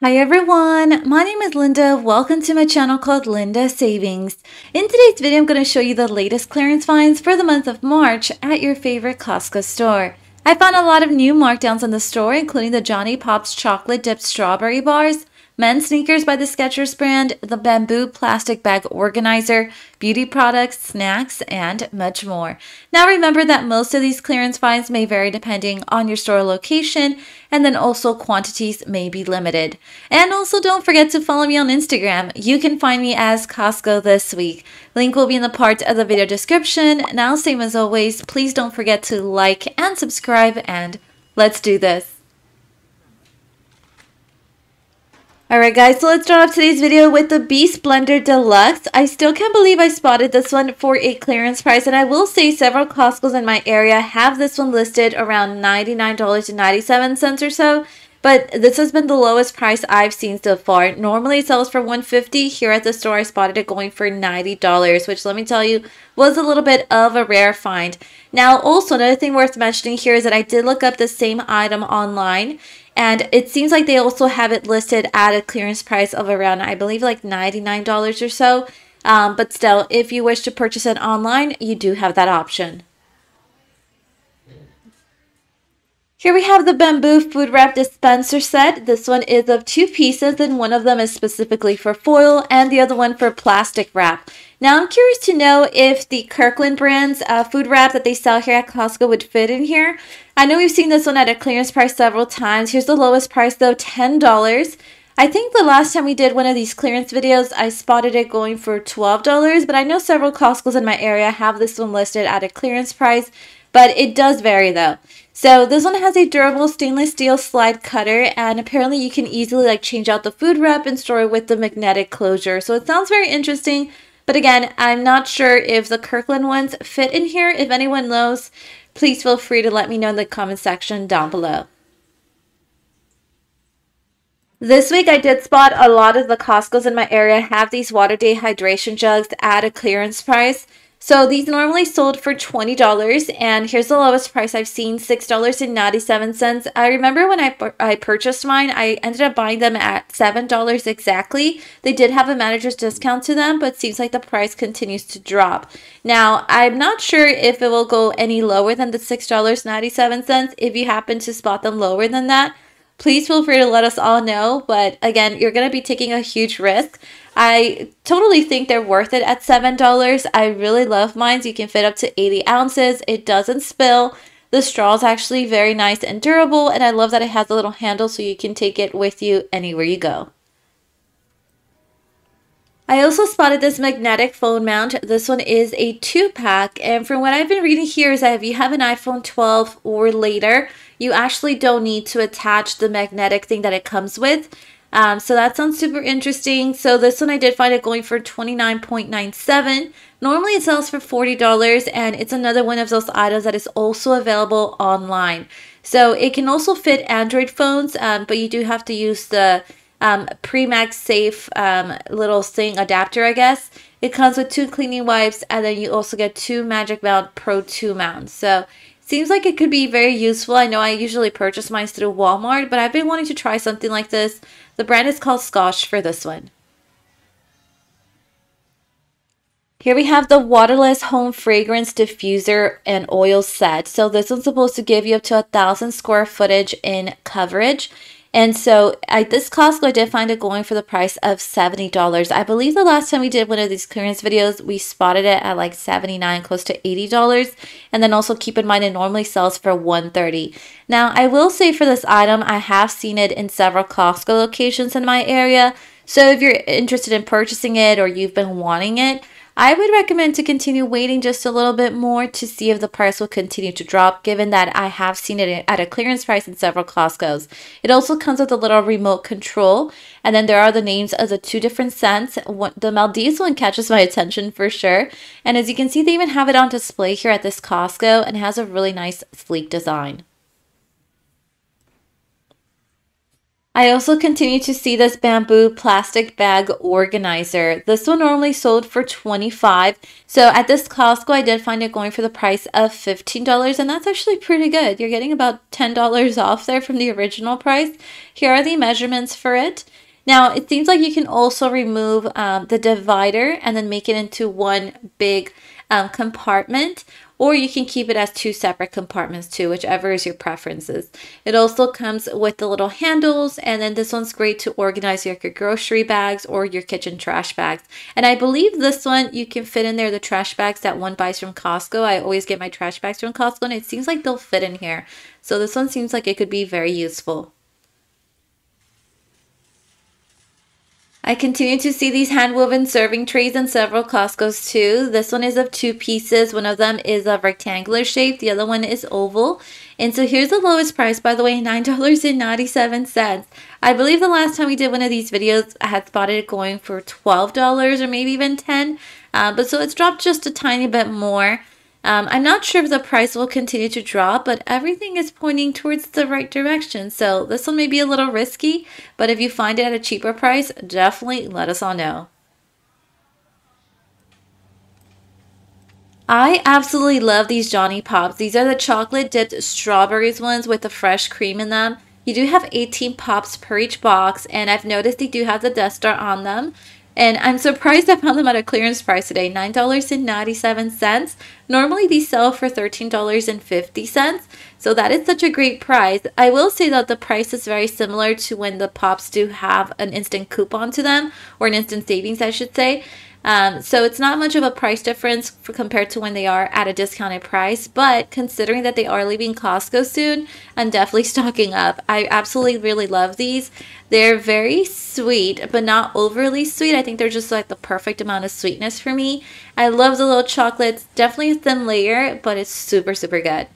Hi everyone, my name is Linda. Welcome to my channel called Linda Savings. In today's video, I'm going to show you the latest clearance finds for the month of March at your favorite Costco store. I found a lot of new markdowns in the store, including the Johnny Pop's chocolate dipped strawberry bars, men's sneakers by the Skechers brand, the bamboo plastic bag organizer, beauty products, snacks, and much more. Now remember that most of these clearance finds may vary depending on your store location, and then also quantities may be limited. And also don't forget to follow me on Instagram. You can find me as Costco this week. Link will be in the part of the video description. Now, same as always, please don't forget to like and subscribe, and let's do this. Alright guys, so let's start off today's video with the Beast Blender Deluxe. I still can't believe I spotted this one for a clearance price and I will say several Costco's in my area have this one listed around $99.97 or so. But this has been the lowest price I've seen so far. Normally it sells for 150. Here at the store I spotted it going for $90, which let me tell you was a little bit of a rare find. Now also another thing worth mentioning here is that I did look up the same item online and it seems like they also have it listed at a clearance price of around, I believe, like $99 or so. Um, but still, if you wish to purchase it online, you do have that option. Here we have the bamboo food wrap dispenser set. This one is of two pieces and one of them is specifically for foil and the other one for plastic wrap. Now I'm curious to know if the Kirkland brand's uh, food wrap that they sell here at Costco would fit in here. I know we've seen this one at a clearance price several times. Here's the lowest price though, $10. I think the last time we did one of these clearance videos, I spotted it going for $12, but I know several Costco's in my area have this one listed at a clearance price, but it does vary though. So this one has a durable stainless steel slide cutter and apparently you can easily like change out the food wrap and store it with the magnetic closure. So it sounds very interesting. But again, I'm not sure if the Kirkland ones fit in here. If anyone knows, please feel free to let me know in the comment section down below. This week I did spot a lot of the Costco's in my area have these water day hydration jugs at a clearance price. So these normally sold for $20 and here's the lowest price I've seen, $6.97. I remember when I, I purchased mine, I ended up buying them at $7 exactly. They did have a manager's discount to them, but seems like the price continues to drop. Now, I'm not sure if it will go any lower than the $6.97. If you happen to spot them lower than that, please feel free to let us all know. But again, you're going to be taking a huge risk. I totally think they're worth it at $7. I really love mine. You can fit up to 80 ounces. It doesn't spill. The straw is actually very nice and durable, and I love that it has a little handle so you can take it with you anywhere you go. I also spotted this magnetic phone mount. This one is a two pack, and from what I've been reading here is that if you have an iPhone 12 or later, you actually don't need to attach the magnetic thing that it comes with. Um, so that sounds super interesting. So this one I did find it going for $29.97. Normally it sells for $40 and it's another one of those items that is also available online. So it can also fit Android phones, um, but you do have to use the um, Pre-Max Safe um, little thing adapter, I guess. It comes with two cleaning wipes and then you also get two Magic Mount Pro 2 mounts. So Seems like it could be very useful. I know I usually purchase mine through Walmart, but I've been wanting to try something like this. The brand is called Scosche for this one. Here we have the waterless home fragrance diffuser and oil set. So this one's supposed to give you up to a thousand square footage in coverage. And so at this Costco, I did find it going for the price of $70. I believe the last time we did one of these clearance videos, we spotted it at like 79, close to $80. And then also keep in mind it normally sells for 130. Now, I will say for this item, I have seen it in several Costco locations in my area. So if you're interested in purchasing it or you've been wanting it, I would recommend to continue waiting just a little bit more to see if the price will continue to drop, given that I have seen it at a clearance price in several Costco's. It also comes with a little remote control, and then there are the names of the two different scents. The Maldives one catches my attention for sure, and as you can see, they even have it on display here at this Costco, and has a really nice sleek design. I also continue to see this bamboo plastic bag organizer. This one normally sold for 25 So at this Costco, I did find it going for the price of $15 and that's actually pretty good. You're getting about $10 off there from the original price. Here are the measurements for it. Now, it seems like you can also remove um, the divider and then make it into one big um, compartment or you can keep it as two separate compartments too, whichever is your preferences. It also comes with the little handles, and then this one's great to organize your, your grocery bags or your kitchen trash bags. And I believe this one, you can fit in there the trash bags that one buys from Costco. I always get my trash bags from Costco, and it seems like they'll fit in here. So this one seems like it could be very useful. I continue to see these hand-woven serving trays in several Costco's too. This one is of two pieces. One of them is a rectangular shape. The other one is oval. And so here's the lowest price, by the way, $9.97. I believe the last time we did one of these videos, I had spotted it going for $12 or maybe even 10 uh, But so it's dropped just a tiny bit more. Um, I'm not sure if the price will continue to drop, but everything is pointing towards the right direction. So this one may be a little risky, but if you find it at a cheaper price, definitely let us all know. I absolutely love these Johnny Pops. These are the chocolate dipped strawberries ones with the fresh cream in them. You do have 18 pops per each box, and I've noticed they do have the Death Star on them. And I'm surprised I found them at a clearance price today, $9.97. Normally these sell for $13.50. So that is such a great price. I will say that the price is very similar to when the Pops do have an instant coupon to them, or an instant savings, I should say. Um, so it's not much of a price difference for, compared to when they are at a discounted price, but considering that they are leaving Costco soon, I'm definitely stocking up. I absolutely really love these. They're very sweet, but not overly sweet. I think they're just like the perfect amount of sweetness for me. I love the little chocolates. Definitely a thin layer, but it's super, super good.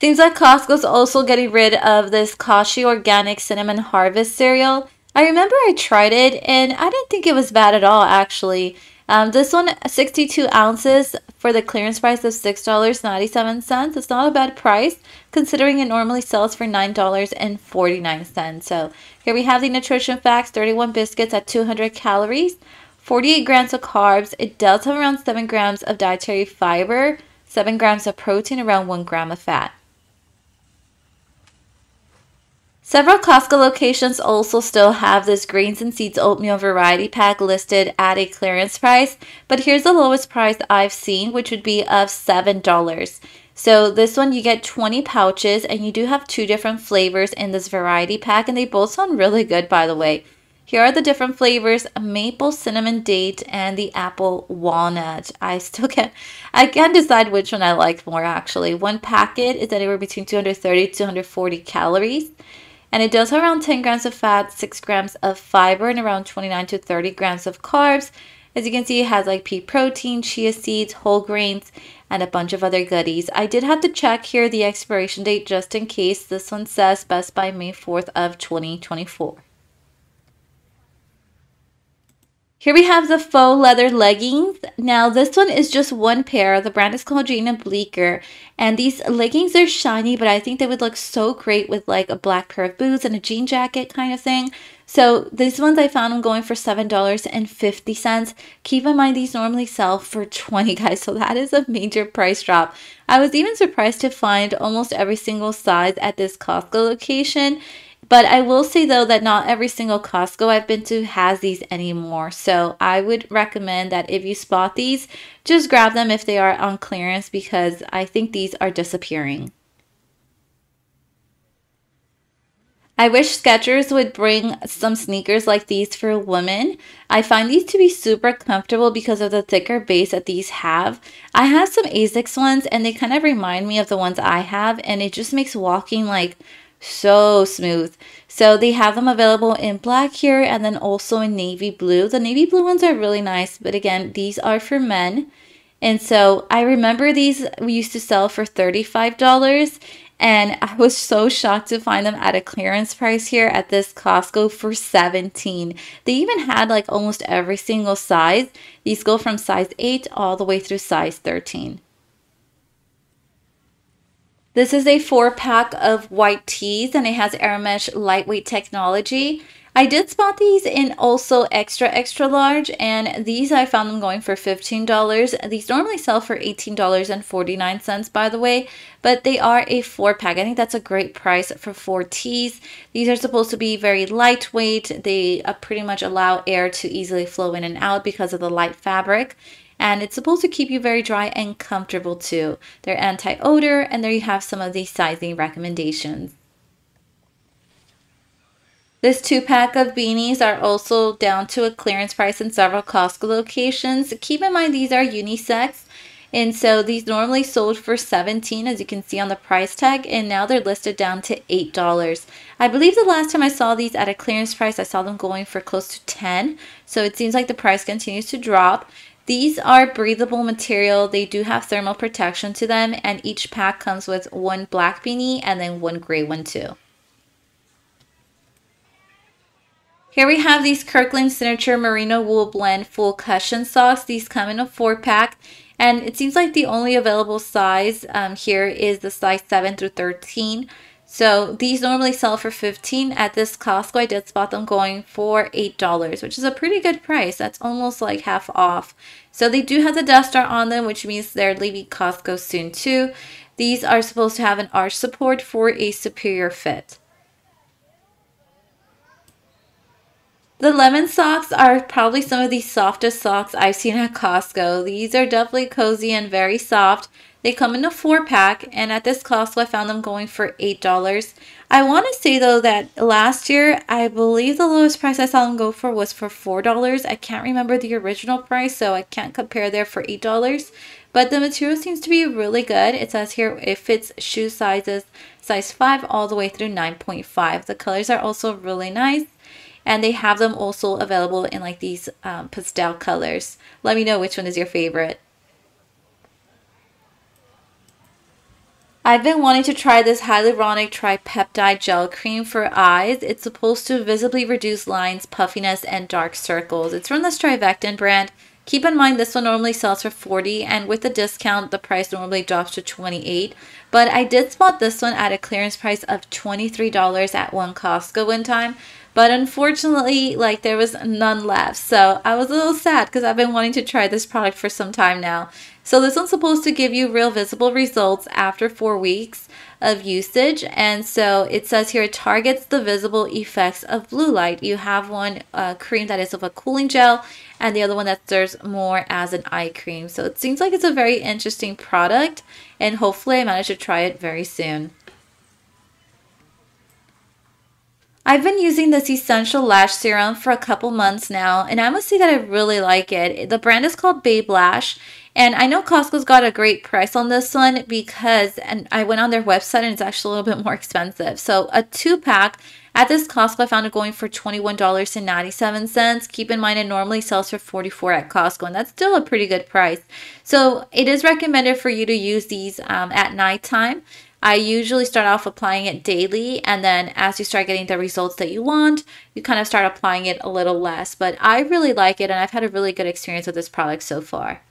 Seems like Costco's also getting rid of this Kashi Organic Cinnamon Harvest cereal. I remember I tried it and I didn't think it was bad at all actually. Um, this one, 62 ounces for the clearance price of $6.97. It's not a bad price considering it normally sells for $9.49. So here we have the nutrition facts 31 biscuits at 200 calories, 48 grams of carbs. It does have around 7 grams of dietary fiber, 7 grams of protein, around 1 gram of fat. Several Costco locations also still have this grains and seeds oatmeal variety pack listed at a clearance price, but here's the lowest price I've seen, which would be of $7. So this one you get 20 pouches and you do have two different flavors in this variety pack and they both sound really good by the way. Here are the different flavors, maple cinnamon date and the apple walnut. I still can't, I can't decide which one I like more actually. One packet is anywhere between 230 to 240 calories. And it does have around 10 grams of fat, 6 grams of fiber, and around 29 to 30 grams of carbs. As you can see, it has like pea protein, chia seeds, whole grains, and a bunch of other goodies. I did have to check here the expiration date just in case. This one says Best by May 4th of 2024. Here we have the faux leather leggings. Now this one is just one pair. The brand is called Jane and Bleecker. And these leggings are shiny, but I think they would look so great with like a black pair of boots and a jean jacket kind of thing. So these ones I found them going for $7.50. Keep in mind these normally sell for 20 guys, so that is a major price drop. I was even surprised to find almost every single size at this Costco location. But I will say though that not every single Costco I've been to has these anymore. So I would recommend that if you spot these, just grab them if they are on clearance because I think these are disappearing. I wish Skechers would bring some sneakers like these for women. I find these to be super comfortable because of the thicker base that these have. I have some Asics ones and they kind of remind me of the ones I have and it just makes walking like so smooth. So they have them available in black here and then also in navy blue. The navy blue ones are really nice, but again, these are for men. And so I remember these we used to sell for $35 and I was so shocked to find them at a clearance price here at this Costco for 17. They even had like almost every single size. These go from size 8 all the way through size 13. This is a four pack of white tees and it has Aramesh lightweight technology. I did spot these in also extra extra large and these I found them going for $15. These normally sell for $18.49 by the way, but they are a four pack. I think that's a great price for four tees. These are supposed to be very lightweight. They uh, pretty much allow air to easily flow in and out because of the light fabric and it's supposed to keep you very dry and comfortable too. They're anti-odor and there you have some of the sizing recommendations. This two pack of beanies are also down to a clearance price in several Costco locations. Keep in mind these are unisex. And so these normally sold for 17 as you can see on the price tag and now they're listed down to $8. I believe the last time I saw these at a clearance price I saw them going for close to 10. So it seems like the price continues to drop. These are breathable material. They do have thermal protection to them and each pack comes with one black beanie and then one gray one too. Here we have these Kirkland Signature Merino Wool Blend Full Cushion Socks. These come in a four pack and it seems like the only available size um, here is the size 7 through 13. So these normally sell for 15 at this Costco. I did spot them going for $8, which is a pretty good price. That's almost like half off. So they do have the Death Star on them, which means they're leaving Costco soon too. These are supposed to have an arch support for a superior fit. The lemon socks are probably some of the softest socks I've seen at Costco. These are definitely cozy and very soft. They come in a four pack, and at this Costco, I found them going for $8. I want to say though that last year, I believe the lowest price I saw them go for was for $4. I can't remember the original price, so I can't compare there for $8. But the material seems to be really good. It says here it fits shoe sizes size 5 all the way through 9.5. The colors are also really nice and they have them also available in like these um, pastel colors. Let me know which one is your favorite. I've been wanting to try this hyaluronic tripeptide gel cream for eyes. It's supposed to visibly reduce lines, puffiness, and dark circles. It's from the Strivectin brand. Keep in mind this one normally sells for 40 and with the discount the price normally drops to 28 but I did spot this one at a clearance price of $23 at one Costco one time but unfortunately, like there was none left. So I was a little sad because I've been wanting to try this product for some time now. So this one's supposed to give you real visible results after four weeks of usage. And so it says here it targets the visible effects of blue light. You have one uh, cream that is of a cooling gel and the other one that serves more as an eye cream. So it seems like it's a very interesting product and hopefully I manage to try it very soon. I've been using this Essential Lash Serum for a couple months now, and I must say that I really like it. The brand is called Babe Lash, and I know Costco's got a great price on this one because, and I went on their website and it's actually a little bit more expensive. So a two pack at this Costco, I found it going for $21.97. Keep in mind, it normally sells for 44 at Costco, and that's still a pretty good price. So it is recommended for you to use these um, at nighttime. I usually start off applying it daily, and then as you start getting the results that you want, you kind of start applying it a little less. But I really like it, and I've had a really good experience with this product so far.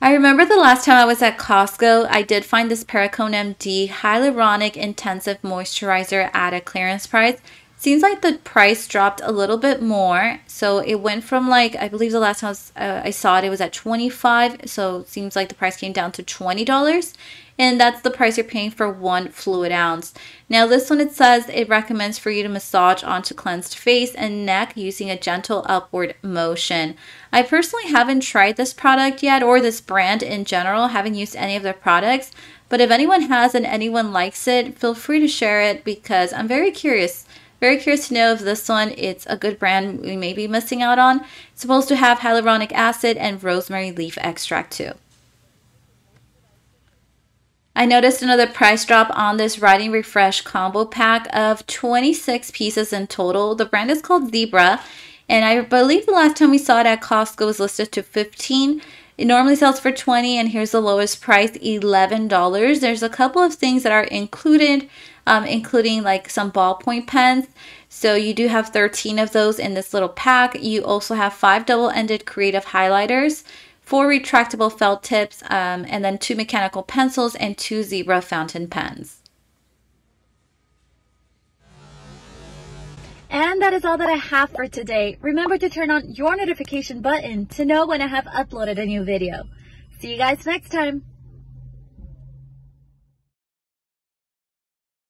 I remember the last time I was at Costco, I did find this Perricone MD Hyaluronic Intensive Moisturizer at a clearance price. Seems like the price dropped a little bit more. So it went from like, I believe the last time I, was, uh, I saw it, it was at 25 So it seems like the price came down to $20. And that's the price you're paying for one fluid ounce. Now this one, it says it recommends for you to massage onto cleansed face and neck using a gentle upward motion. I personally haven't tried this product yet or this brand in general. Haven't used any of their products. But if anyone has and anyone likes it, feel free to share it because I'm very curious very curious to know if this one it's a good brand we may be missing out on. It's supposed to have hyaluronic acid and rosemary leaf extract too. I noticed another price drop on this Writing Refresh combo pack of 26 pieces in total. The brand is called Zebra, and I believe the last time we saw it at Costco was listed to 15. It normally sells for 20 and here's the lowest price, $11. There's a couple of things that are included um, including like some ballpoint pens. So you do have 13 of those in this little pack. You also have five double-ended creative highlighters, four retractable felt tips, um, and then two mechanical pencils and two zebra fountain pens. And that is all that I have for today. Remember to turn on your notification button to know when I have uploaded a new video. See you guys next time.